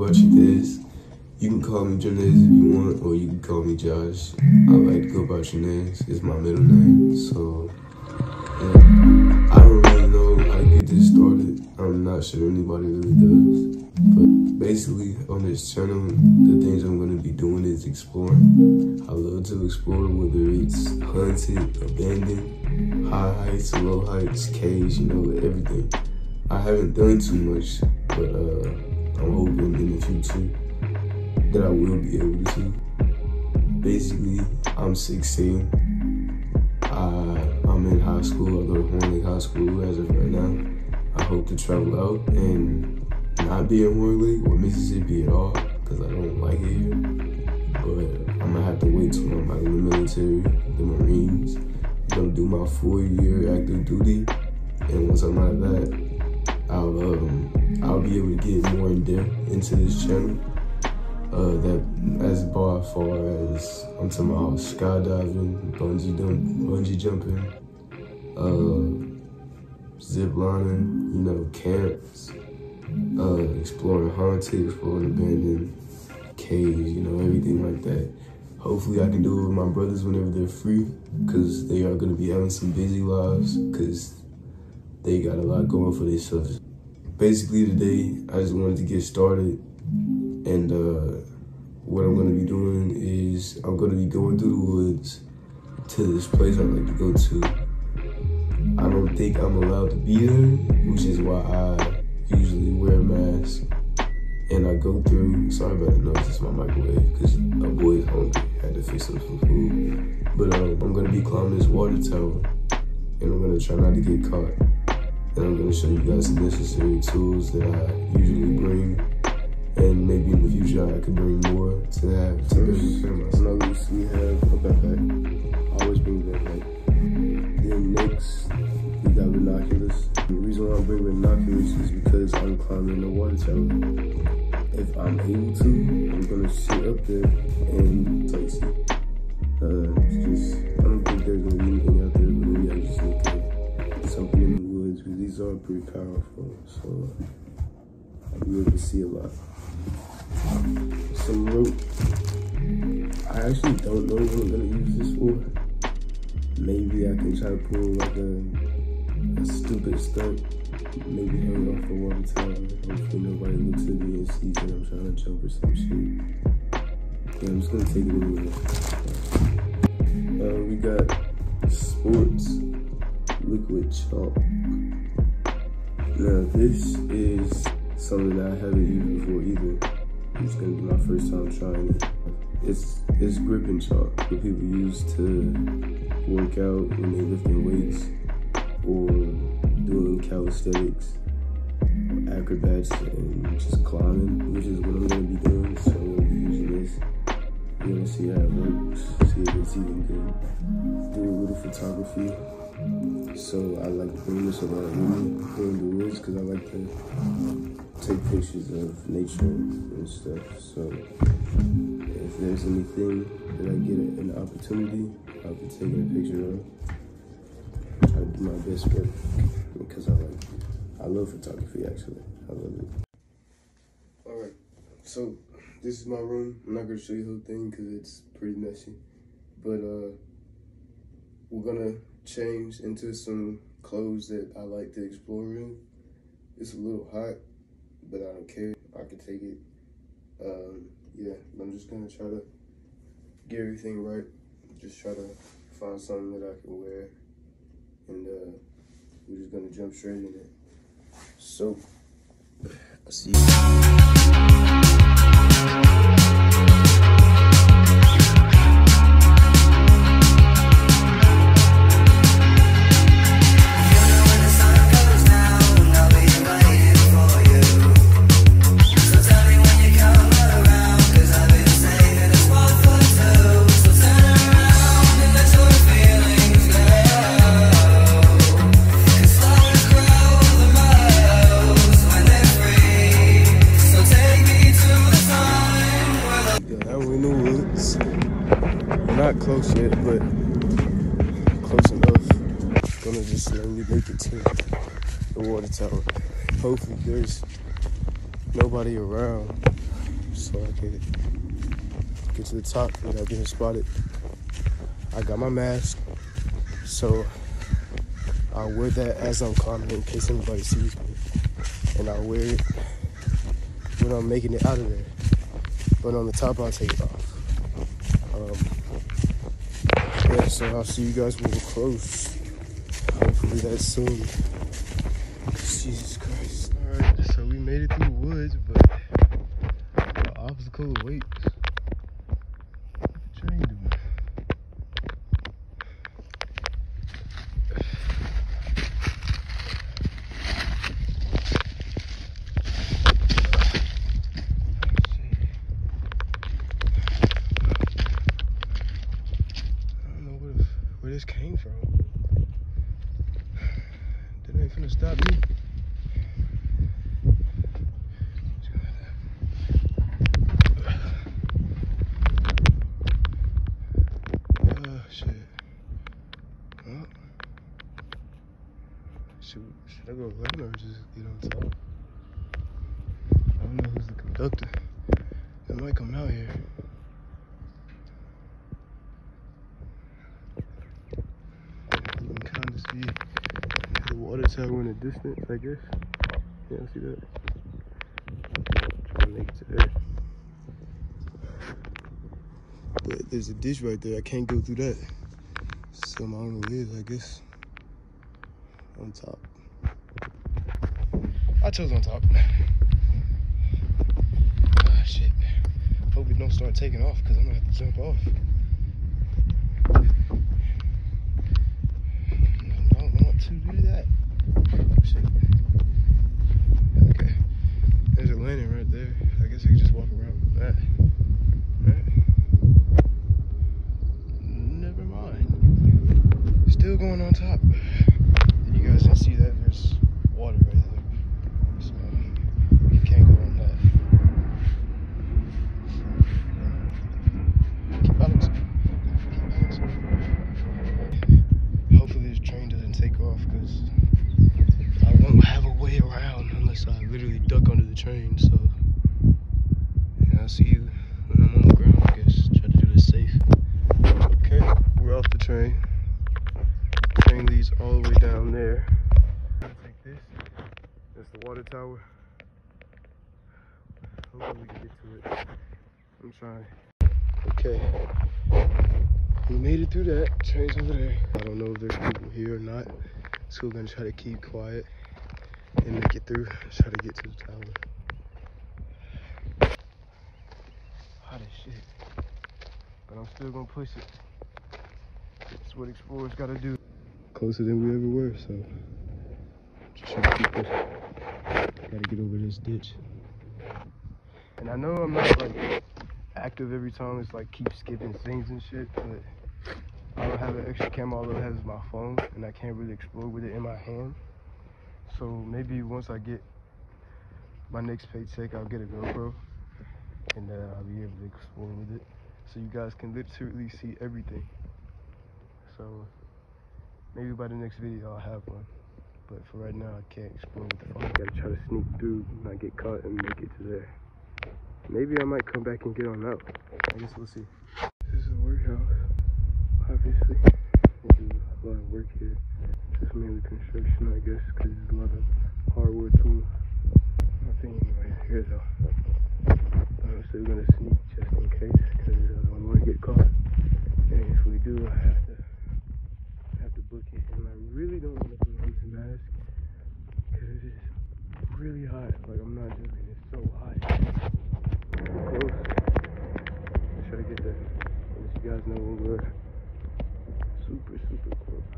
go by You can call me Janez if you want, or you can call me Josh. I like to go by Janez. It's my middle name. So, yeah. I don't really know how to get this started. I'm not sure anybody really does. But basically, on this channel, the things I'm going to be doing is exploring. I love to explore whether it's haunted, abandoned, high heights, low heights, caves, you know, everything. I haven't done too much, but uh, I'm hoping in the future that I will be able to. see. Basically, I'm 16. I, I'm in high school. I go to Horn Lake High School as of right now. I hope to travel out and not be in Horn Lake or Mississippi at all because I don't like it here. But I'm gonna have to wait till I'm out of the military, the Marines. I'm gonna do my four year active duty. And once I'm out of that, I'll um, I'll be able to get more in depth into this channel uh, that as far as I'm talking about skydiving, bungee bungee jumping, uh, zip lining, you know, camps, uh, exploring haunted, exploring abandoned caves, you know, everything like that. Hopefully I can do it with my brothers whenever they're free, because they are going to be having some busy lives, because they got a lot going for themselves. Basically today, I just wanted to get started and uh, what I'm gonna be doing is I'm gonna be going through the woods to this place I like to go to. I don't think I'm allowed to be there, which is why I usually wear a mask. And I go through, sorry about the noise, it's my microwave, because my boy's hungry, had to fix some food. But um, I'm gonna be climbing this water tower, and I'm gonna try not to get caught. And I'm gonna show you guys the necessary tools that I usually bring and maybe in the future I could bring more to have to myself. At we have a backpack. I always bring a backpack. Then next we got binoculars. The reason why I bring binoculars is because I'm climbing the water tower. If I'm able to, I'm gonna sit up there and it. Uh, just, I don't think there's gonna be are pretty powerful. So I'll be able to see a lot some rope. I actually don't know what I'm gonna use this for. Maybe I can try to pull like a, a stupid stunt. Maybe hang off the water time. Hopefully nobody looks at me and sees that I'm trying to jump or some shit. Yeah, I'm just gonna take it anyway. Uh, we got sports liquid chalk. Now this is something that I haven't used before either. It's gonna be my first time trying it. It's it's gripping chalk that people use to work out when they're lifting weights or doing calisthenics, acrobats, and just climbing, which is what I'm gonna be doing. So I'm gonna be using this. You're gonna see how it works, see if it's even good. Do a little photography. So I like to bring this around with me during the woods because I like to take pictures of nature and stuff. So if there's anything that I get an opportunity, I'll be taking a picture of. Try to do my best work because I like I love photography actually. I love it. Alright, so this is my room. I'm not gonna show you the whole thing because it's pretty messy. But uh we're gonna change into some clothes that I like to explore in. It's a little hot, but I don't care. I can take it. Um, yeah, I'm just gonna try to get everything right. Just try to find something that I can wear, and uh, we're just gonna jump straight in it. So, I see. not close yet, but close enough. Gonna just slowly make it to the water tower. Hopefully there's nobody around, so I can get to the top without being spotted. I got my mask, so I'll wear that as I'm climbing in case anybody sees me, and I'll wear it when I'm making it out of there. But on the top, I'll take it off. Um, yeah, so I'll see you guys when we're close. Hopefully that's soon. Jesus Christ. Alright, so we made it through the woods, but the obstacle awaits. What the train doing? I don't know where, the, where this came from. That ain't finna stop me. Oh shit. Well, should, I go run or just get on top? I don't know who's the conductor. They might come out here. You can kind of see the water tower in the distance, I guess. Yeah, see that? Trying to make it to there. But there's a ditch right there. I can't go through that. So my only way is, I guess, on top. I chose on top. Ah, shit. Hope it don't start taking off because I'm gonna have to jump off. don't want to do that. Shit. Okay. There's a landing right there. I guess I can just walk around with that. Right? Never mind. Still going on top. And you guys can see that there's water right there. So you can't go on that. Keep balancing. Keep balancing. Hopefully this train doesn't take off because I won't have a way around unless I literally duck under the train. So yeah, I'll see you when I'm on the ground. I guess try to do this safe. Okay, we're off the train. All the way down there. Take this. That's the water tower. Hopefully we can get to it. I'm trying. Okay. We made it through that. Train's over there. I don't know if there's people here or not. So we're gonna try to keep quiet and make it through. Try to get to the tower. Hot as shit. But I'm still gonna push it. That's what explorers gotta do. Closer than we ever were, so just trying to keep pushing. Gotta get over this ditch. And I know I'm not like active every time. It's like keep skipping things and shit, but I don't have an extra camera. All I have is my phone, and I can't really explore with it in my hand. So maybe once I get my next paycheck, I'll get a GoPro, and then I'll be able to explore with it, so you guys can literally see everything. So maybe by the next video I'll have one. But for right now, I can't explore with the phone. Gotta try to sneak through, not get caught, and make it to there. Maybe I might come back and get on out. I guess we'll see. This is a workhouse, obviously. They do a lot of work here. Just mainly construction, I guess, because there's a lot of hardwood tools. Nothing right here though. I'm still gonna sneak just in case, because I don't want to get caught. And if we do, I have to have to book it. And I really don't want to put on this mask, because it's really hot. Like I'm not joking, it's so hot. Close. Let's try to get there. Let you guys know when we're super, super close.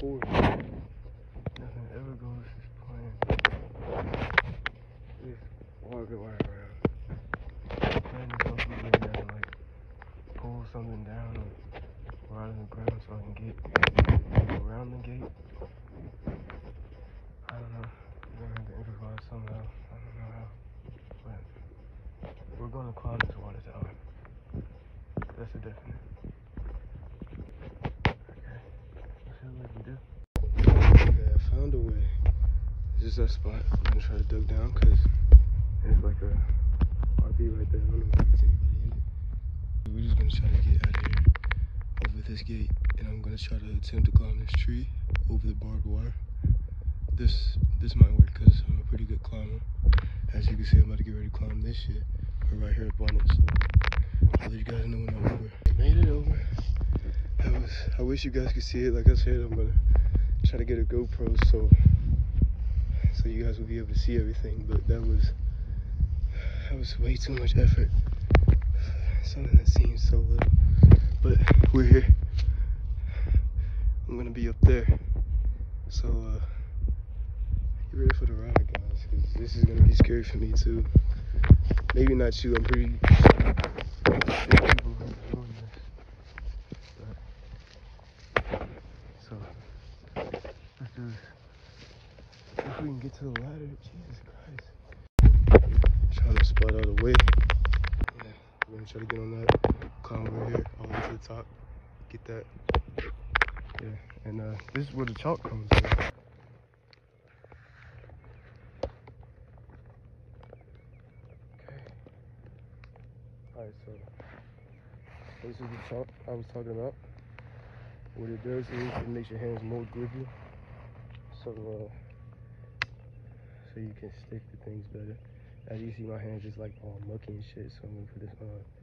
Course, nothing ever goes as planned. Just walking right around. Plan is supposed to be I like pull something down or, out of the ground so I can get around the gate. I don't know. We're gonna have to improvise somehow. I don't know how. But we're gonna climb this water tower. That's a definite. Okay. Let's see what we can do. Okay, I found a way. This is our spot. I'm gonna try to duck down because there's like a RV right there. I don't know if there's anybody in it. We're just gonna try to get out of here over this gate and I'm gonna try to attempt to climb this tree over the barbed wire. This this might work because I'm a pretty good climber. As you can see, I'm about to get ready to climb this shit. We're right here up on it, so I'll let you guys know when I'm over. Made it over. That was, I wish you guys could see it. Like I said, I'm gonna try to get a GoPro so so you guys will be able to see everything. But that was that was way too much effort. Something that seems so little. But we're here. I'm gonna be up there. So uh get ready for the ride guys, this is gonna be scary for me too. Maybe not you, I'm pretty so let's do this. If we can get to the ladder, Jesus Christ. Trying to spot out a way. Yeah, we're gonna try to get on that, climb over here, all the way to the top, get that. Yeah, and uh, this is where the chalk comes in. Okay. Alright, so this is the chalk I was talking about. What it does is it makes your hands more grippy. So uh so you can stick to things better. As you see my hands just like all mucky and shit, so I'm gonna put this on.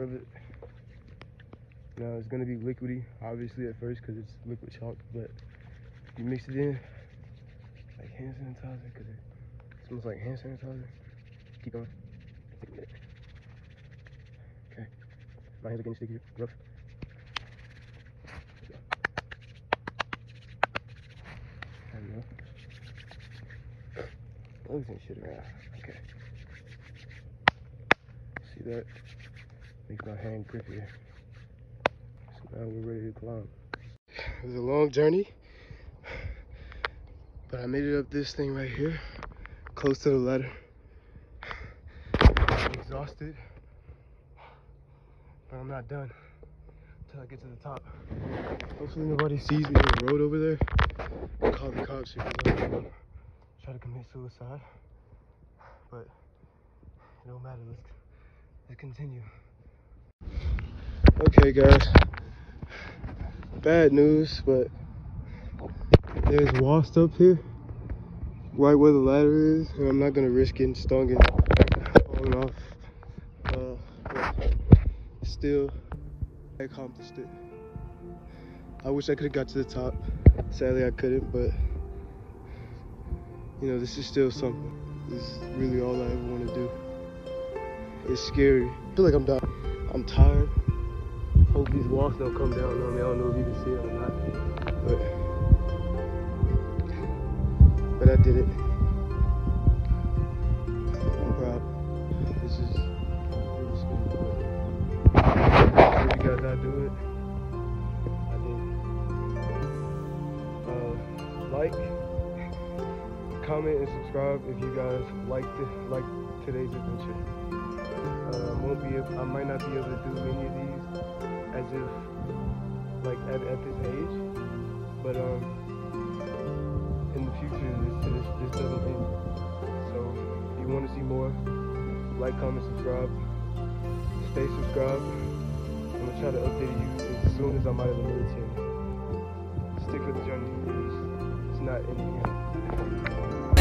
Rub it. Now it's gonna be liquidy, obviously at first because it's liquid chalk, but you mix it in like hand sanitizer because it smells like hand sanitizer. Keep going. Okay. My hands are getting sticky, rough. Bugs and shit around. Okay. See that? Makes my hand grippier. So now we're ready to climb. It was a long journey, but I made it up this thing right here, close to the ladder. I'm exhausted, but I'm not done until I get to the top. Hopefully nobody sees me on the road over there. I'll call the cops I'm gonna try to commit suicide. But it don't matter. Let's let's continue. Okay, guys. Bad news, but there's wasp up here, right where the ladder is, and I'm not gonna risk getting stung and falling off. Uh, still, I accomplished it. I wish I could have got to the top. Sadly, I couldn't, but you know, this is still something. This is really all I ever want to do. It's scary. I feel like I'm dying. I'm tired. Hope these walls don't come down on me. I don't know if you can see it or not, but but I did it. I'm proud. This is scary. but If you guys not do it, I did. Uh, like, comment, and subscribe if you guys like the, like today's adventure. Uh, I might not be able to do many of these as if like at, at this age, but um, in the future this this, this doesn't end. So if you want to see more, like, comment, subscribe, stay subscribed. I'm gonna try to update you as soon as I'm out of the military. Stick with the journey. It's, it's not ending yet.